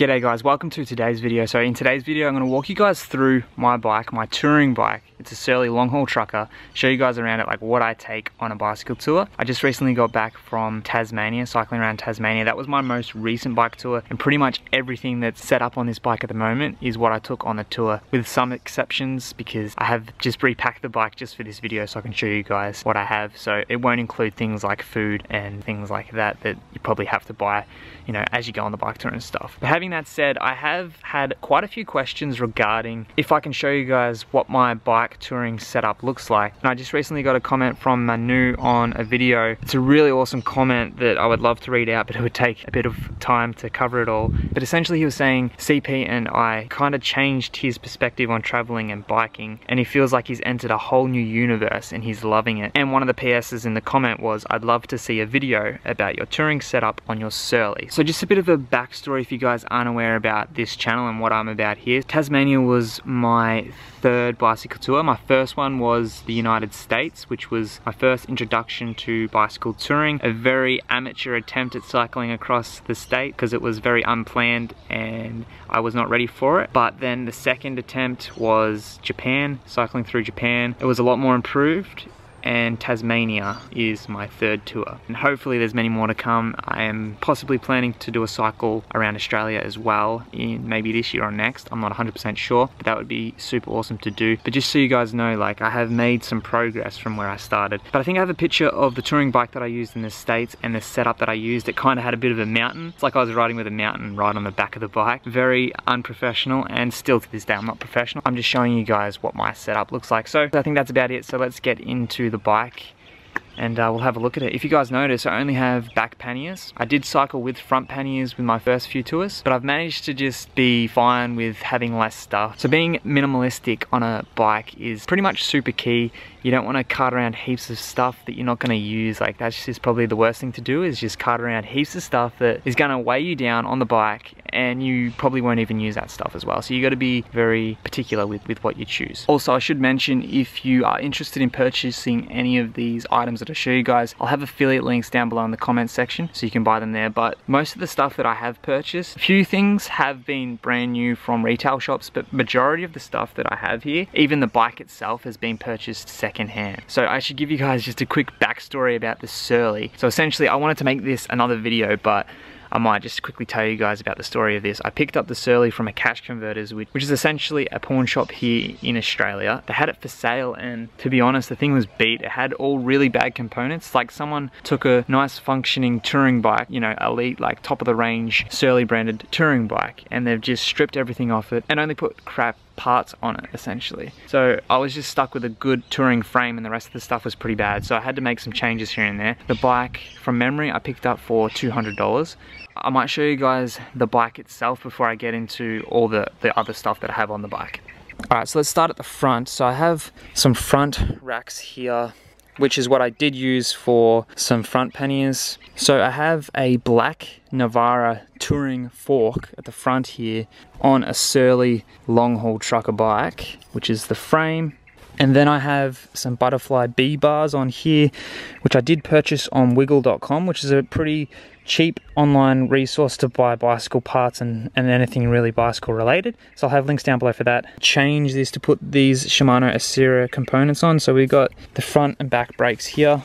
G'day guys, welcome to today's video. So in today's video, I'm gonna walk you guys through my bike, my touring bike. It's a Surly long haul trucker. Show you guys around it, like what I take on a bicycle tour. I just recently got back from Tasmania, cycling around Tasmania. That was my most recent bike tour and pretty much everything that's set up on this bike at the moment is what I took on the tour with some exceptions because I have just repacked the bike just for this video so I can show you guys what I have. So it won't include things like food and things like that that you probably have to buy, you know, as you go on the bike tour and stuff. But having that said, I have had quite a few questions regarding if I can show you guys what my bike touring setup looks like. And I just recently got a comment from Manu on a video. It's a really awesome comment that I would love to read out, but it would take a bit of time to cover it all. But essentially he was saying CP and I kind of changed his perspective on traveling and biking and he feels like he's entered a whole new universe and he's loving it. And one of the PSs in the comment was, I'd love to see a video about your touring setup on your Surly. So just a bit of a backstory if you guys aren't aware about this channel and what I'm about here. Tasmania was my third bicycle tour. My first one was the United States, which was my first introduction to bicycle touring. A very amateur attempt at cycling across the state because it was very unplanned and I was not ready for it. But then the second attempt was Japan, cycling through Japan. It was a lot more improved and Tasmania is my third tour. And hopefully there's many more to come. I am possibly planning to do a cycle around Australia as well in maybe this year or next. I'm not 100% sure, but that would be super awesome to do. But just so you guys know, like I have made some progress from where I started. But I think I have a picture of the touring bike that I used in the States and the setup that I used. It kind of had a bit of a mountain. It's like I was riding with a mountain right on the back of the bike. Very unprofessional and still to this day I'm not professional. I'm just showing you guys what my setup looks like. So I think that's about it. So let's get into the bike and uh, we'll have a look at it. If you guys notice, I only have back panniers. I did cycle with front panniers with my first few tours, but I've managed to just be fine with having less stuff. So being minimalistic on a bike is pretty much super key. You don't want to cart around heaps of stuff that you're not going to use. Like that's just probably the worst thing to do is just cart around heaps of stuff that is going to weigh you down on the bike and you probably won't even use that stuff as well. So you got to be very particular with, with what you choose. Also, I should mention if you are interested in purchasing any of these items that I show you guys, I'll have affiliate links down below in the comments section so you can buy them there. But most of the stuff that I have purchased, a few things have been brand new from retail shops, but majority of the stuff that I have here, even the bike itself has been purchased secondhand. So I should give you guys just a quick backstory about the Surly. So essentially I wanted to make this another video, but I might just quickly tell you guys about the story of this. I picked up the Surly from a cash converters, which, which is essentially a pawn shop here in Australia. They had it for sale and to be honest, the thing was beat. It had all really bad components. Like someone took a nice functioning touring bike, you know, elite, like top of the range Surly branded touring bike and they've just stripped everything off it and only put crap parts on it essentially. So I was just stuck with a good touring frame and the rest of the stuff was pretty bad. So I had to make some changes here and there. The bike from memory I picked up for $200. I might show you guys the bike itself before I get into all the, the other stuff that I have on the bike. Alright, so let's start at the front. So I have some front racks here which is what I did use for some front panniers. So I have a black Navara touring fork at the front here on a Surly long haul trucker bike, which is the frame. And then I have some butterfly B bars on here, which I did purchase on wiggle.com, which is a pretty cheap online resource to buy bicycle parts and, and anything really bicycle related. So I'll have links down below for that. Change this to put these Shimano Acera components on. So we've got the front and back brakes here.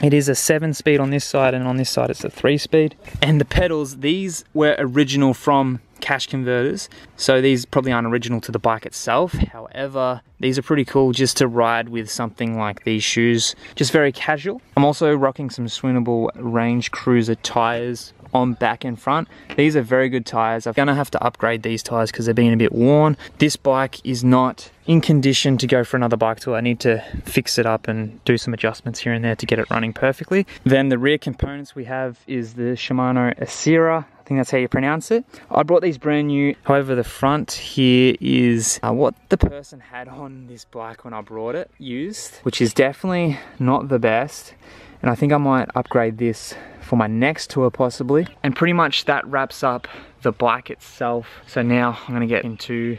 It is a seven speed on this side and on this side it's a three speed. And the pedals, these were original from cash converters. So these probably aren't original to the bike itself. However, these are pretty cool just to ride with something like these shoes. Just very casual. I'm also rocking some Schwalbe Range Cruiser tires on back and front. These are very good tires. I'm gonna have to upgrade these tires because they're being a bit worn. This bike is not in condition to go for another bike tour. I need to fix it up and do some adjustments here and there to get it running perfectly. Then the rear components we have is the Shimano Acera. Think that's how you pronounce it. I brought these brand new. However, the front here is uh, what the person had on this bike when I brought it used, which is definitely not the best. And I think I might upgrade this for my next tour possibly. And pretty much that wraps up the bike itself. So now I'm gonna get into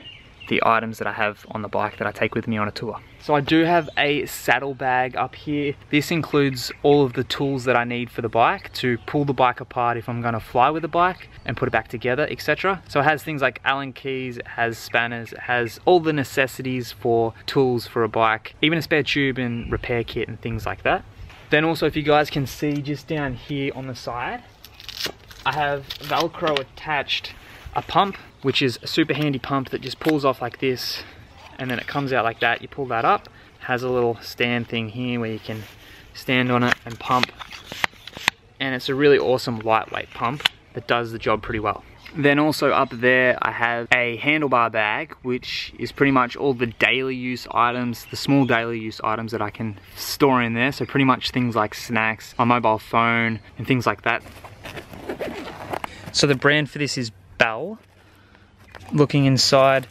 the items that I have on the bike that I take with me on a tour. So I do have a saddle bag up here. This includes all of the tools that I need for the bike to pull the bike apart if I'm gonna fly with the bike and put it back together, etc. So it has things like Allen keys, it has spanners, it has all the necessities for tools for a bike, even a spare tube and repair kit and things like that. Then also if you guys can see just down here on the side, I have Velcro attached a pump, which is a super handy pump that just pulls off like this and then it comes out like that. You pull that up, has a little stand thing here where you can stand on it and pump. And it's a really awesome lightweight pump that does the job pretty well. Then also up there I have a handlebar bag which is pretty much all the daily use items, the small daily use items that I can store in there. So pretty much things like snacks, my mobile phone and things like that. So the brand for this is Bell. Looking inside,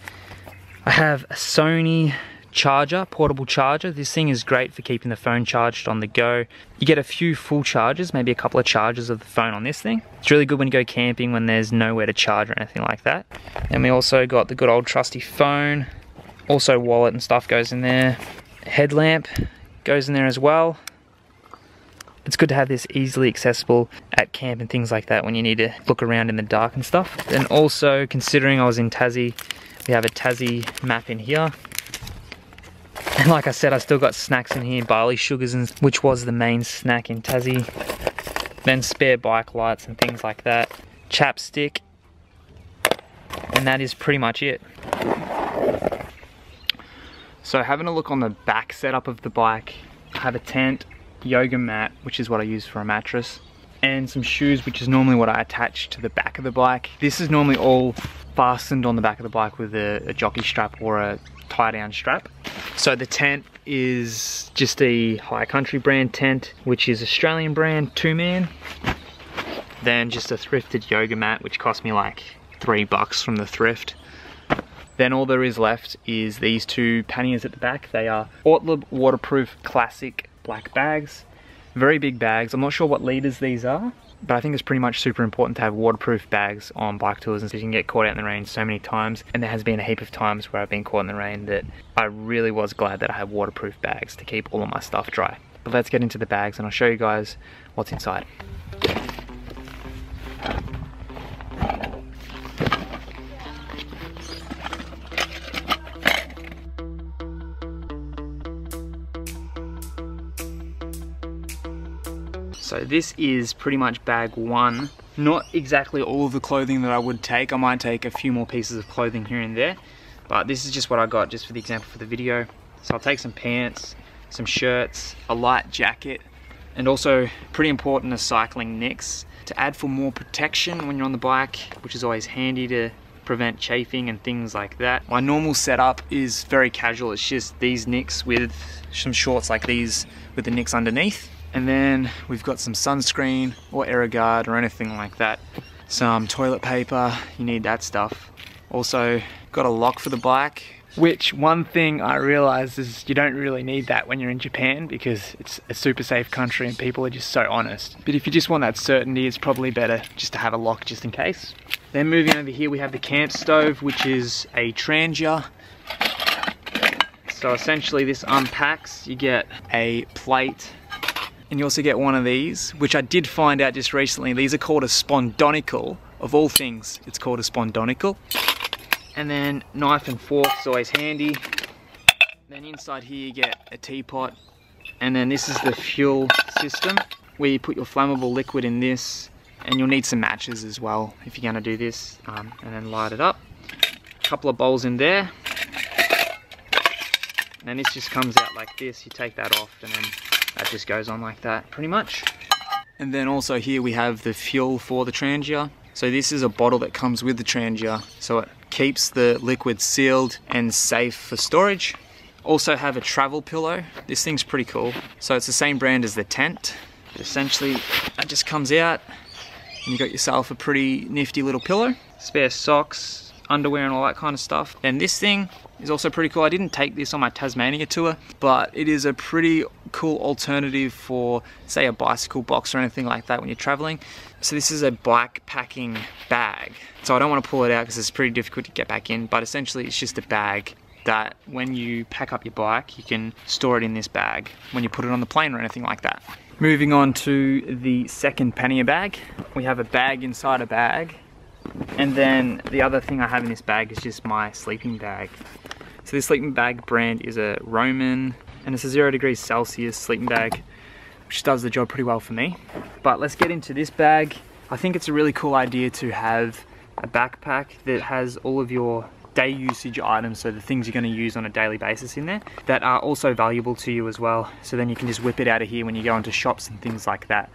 I have a Sony charger, portable charger. This thing is great for keeping the phone charged on the go. You get a few full charges, maybe a couple of charges of the phone on this thing. It's really good when you go camping when there's nowhere to charge or anything like that. And we also got the good old trusty phone. Also wallet and stuff goes in there. Headlamp goes in there as well it's good to have this easily accessible at camp and things like that when you need to look around in the dark and stuff. And also, considering I was in Tassie, we have a Tassie map in here. And like I said, I still got snacks in here, barley sugars, and, which was the main snack in Tassie. Then spare bike lights and things like that. Chapstick. And that is pretty much it. So having a look on the back setup of the bike, I have a tent, yoga mat, which is what I use for a mattress, and some shoes, which is normally what I attach to the back of the bike. This is normally all fastened on the back of the bike with a, a jockey strap or a tie down strap. So the tent is just a High Country brand tent, which is Australian brand, two man. Then just a thrifted yoga mat, which cost me like three bucks from the thrift. Then all there is left is these two panniers at the back. They are Ortlieb Waterproof Classic black bags. Very big bags. I'm not sure what liters these are, but I think it's pretty much super important to have waterproof bags on bike tours and so you can get caught out in the rain so many times and there has been a heap of times where I've been caught in the rain that I really was glad that I had waterproof bags to keep all of my stuff dry. But let's get into the bags and I'll show you guys what's inside. So this is pretty much bag one. Not exactly all of the clothing that I would take. I might take a few more pieces of clothing here and there. But this is just what I got just for the example for the video. So I'll take some pants, some shirts, a light jacket, and also pretty important are cycling nicks to add for more protection when you're on the bike, which is always handy to prevent chafing and things like that. My normal setup is very casual. It's just these nicks with some shorts like these with the nicks underneath. And then we've got some sunscreen or Aerogard or anything like that. Some toilet paper, you need that stuff. Also got a lock for the bike, which one thing I realized is you don't really need that when you're in Japan because it's a super safe country and people are just so honest. But if you just want that certainty, it's probably better just to have a lock just in case. Then moving over here, we have the camp stove, which is a Trangia. So essentially this unpacks, you get a plate and you also get one of these, which I did find out just recently. These are called a spondonical. Of all things, it's called a spondonical. And then knife and fork is always handy. Then inside here you get a teapot. And then this is the fuel system, where you put your flammable liquid in this. And you'll need some matches as well if you're gonna do this. Um, and then light it up. A couple of bowls in there. And this just comes out like this. You take that off and then that just goes on like that pretty much. And then also here we have the fuel for the Trangia. So this is a bottle that comes with the Trangia. So it keeps the liquid sealed and safe for storage. Also have a travel pillow. This thing's pretty cool. So it's the same brand as the tent. Essentially, that just comes out and you got yourself a pretty nifty little pillow. Spare socks, underwear and all that kind of stuff. And this thing is also pretty cool. I didn't take this on my Tasmania tour, but it is a pretty cool alternative for say a bicycle box or anything like that when you're traveling. So this is a bike packing bag. So I don't want to pull it out because it's pretty difficult to get back in, but essentially it's just a bag that when you pack up your bike, you can store it in this bag when you put it on the plane or anything like that. Moving on to the second pannier bag. We have a bag inside a bag. And then the other thing I have in this bag is just my sleeping bag. So this sleeping bag brand is a Roman and it's a zero degrees Celsius sleeping bag, which does the job pretty well for me. But let's get into this bag. I think it's a really cool idea to have a backpack that has all of your day usage items, so the things you're going to use on a daily basis in there, that are also valuable to you as well. So then you can just whip it out of here when you go into shops and things like that.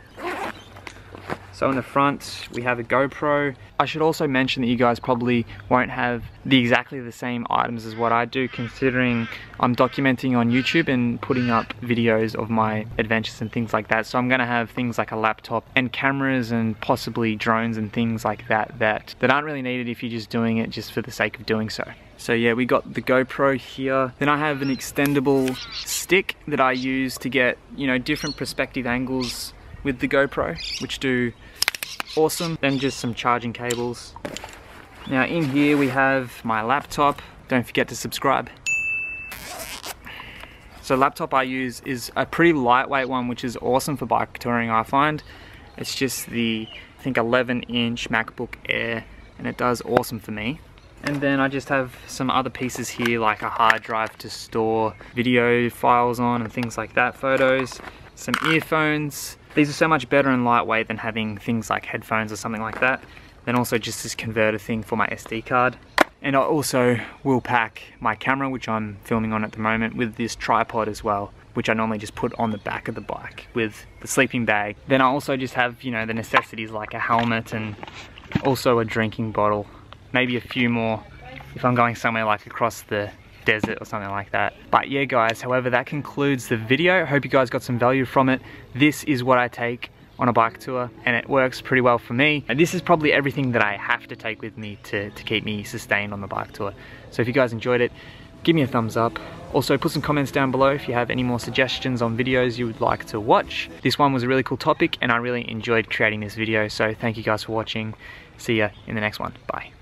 So in the front, we have a GoPro. I should also mention that you guys probably won't have the exactly the same items as what I do, considering I'm documenting on YouTube and putting up videos of my adventures and things like that. So I'm gonna have things like a laptop and cameras and possibly drones and things like that that, that aren't really needed if you're just doing it just for the sake of doing so. So yeah, we got the GoPro here. Then I have an extendable stick that I use to get, you know, different perspective angles with the GoPro, which do awesome. Then just some charging cables. Now in here we have my laptop. Don't forget to subscribe. So laptop I use is a pretty lightweight one, which is awesome for bike touring, I find. It's just the, I think 11 inch MacBook Air, and it does awesome for me. And then I just have some other pieces here, like a hard drive to store video files on and things like that, photos, some earphones. These are so much better and lightweight than having things like headphones or something like that. Then also just this converter thing for my SD card. And I also will pack my camera, which I'm filming on at the moment, with this tripod as well, which I normally just put on the back of the bike with the sleeping bag. Then I also just have, you know, the necessities like a helmet and also a drinking bottle. Maybe a few more if I'm going somewhere like across the desert or something like that. But yeah guys, however that concludes the video. Hope you guys got some value from it. This is what I take on a bike tour and it works pretty well for me. And this is probably everything that I have to take with me to, to keep me sustained on the bike tour. So if you guys enjoyed it, give me a thumbs up. Also put some comments down below if you have any more suggestions on videos you would like to watch. This one was a really cool topic and I really enjoyed creating this video. So thank you guys for watching. See ya in the next one. Bye.